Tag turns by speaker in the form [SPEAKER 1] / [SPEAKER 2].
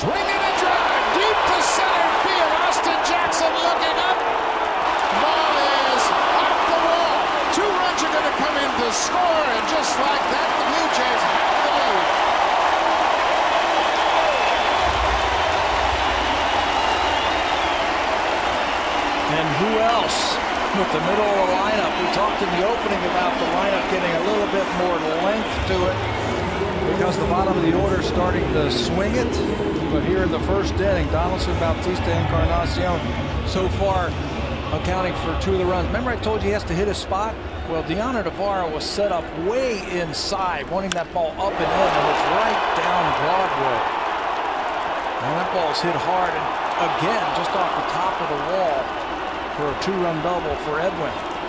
[SPEAKER 1] Swinging a drive deep to center field. Austin Jackson looking up. Ball is off the wall. Two runs are going to come in to score, and just like that, the Blue Jays have the lead.
[SPEAKER 2] And who else with the middle of the lineup? We talked in the opening about the lineup getting a little bit more length to it because the bottom of the order starting to swing it. But here in the first inning, Donaldson, Bautista, Encarnacion so far accounting for two of the runs. Remember I told you he has to hit a spot? Well, Dioner Navarro was set up way inside, wanting that ball up and in, and it's right down Broadway. And that ball's hit hard, and again, just off the top of the wall for a two-run double for Edwin.